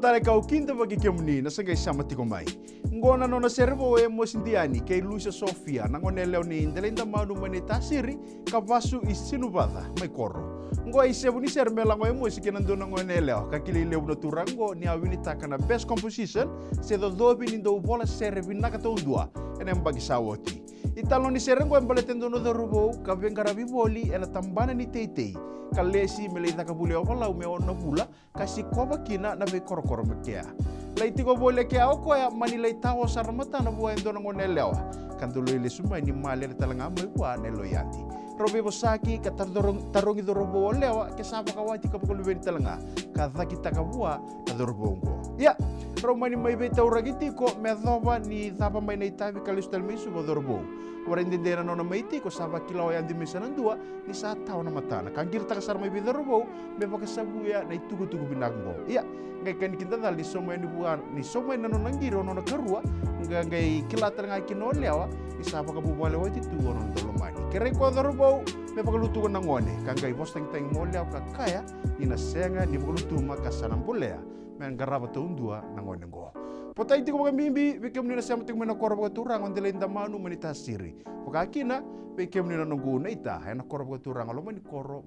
fortaleka o quinta vakike munina sa gaisa matiko mai. Ngona nona servoe mo sintiani kei luisa sofia nagone leo ni deleinda manu mani tasiri ka vasu i sinuvata mai korro go ai sevuni sermelagoe mo sike nadona gone leo ka kili levuna turango ni avini taka na best composition se dodovi ni dou bola servi nakatou dua ene mbagi sa italonisserengo embaletendunothe ruvou kavenkara vivoli enatambana ni teitei ka lesi me leitakavuleao valau me ona vula ka sikova kina na ve veikorokoro mekea laitiko vole ke aokoya mani laitao saramatana vua edonagone leoa. Kantoloi le sumai ni male le talanga mai vua ne loiati Robe bosaki ka tarongi do robo o lewa ke sapa ka wati ka pokolu talanga ka thaki taka bua na do robo ngo. Ya, romani mai ve tauragiti ko me thoba ni thapa mai nei tavi ka listal misu bo do robo. Ora indendera nona maiti ko saba kila o yandi dua ni sa tau na matana. Kangir taka sar mai bidar robo me sabuya na itugu tugu binagbo. Iya, ngai kan kita dal ni somo ni buan ni somo na nona karua ngai kila ngai kino lewa ni saba ka bubale wa ti tuo nona dolo mani. Kere ko do robo me paka lutu na ngone. Kangai bosteng teng mo lewa ka kaya ina senga ni paka lutu maka sanam bulea. Me angaraba tundua na ngone ngo. Potai tiko mga mimbi, korab ka turang, ang dilay damanu manita siri. Pagkakina, bikem nina nunggu na ita, ay na korab ka turang, alo mani koro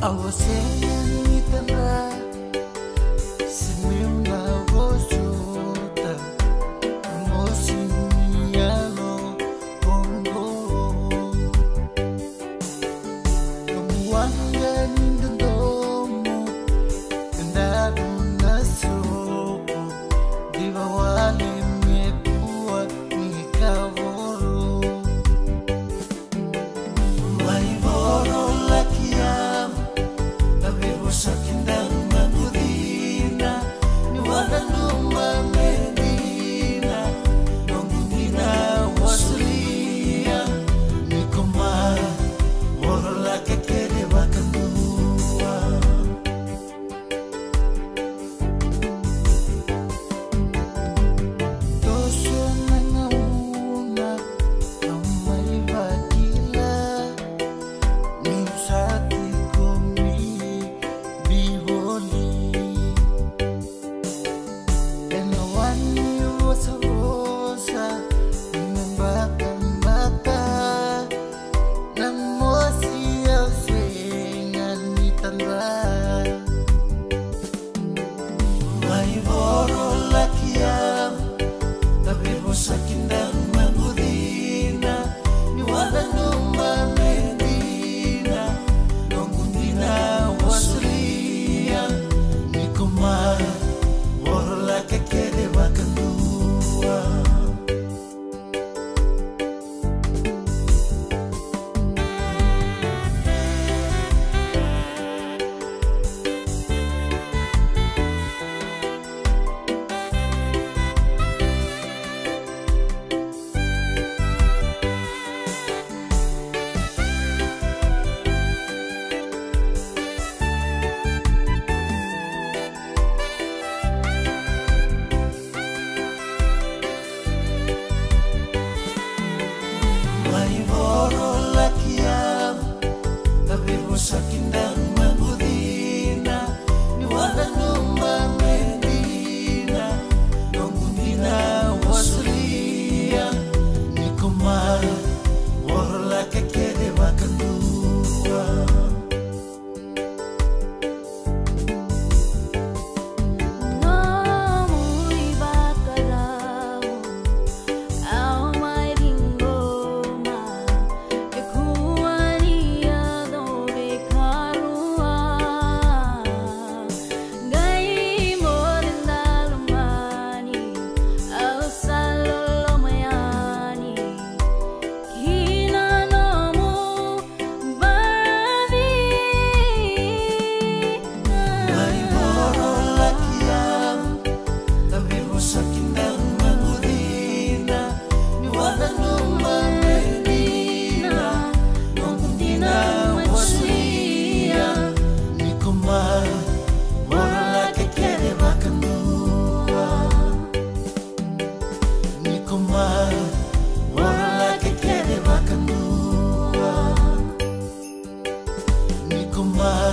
ao oceano e também was up como.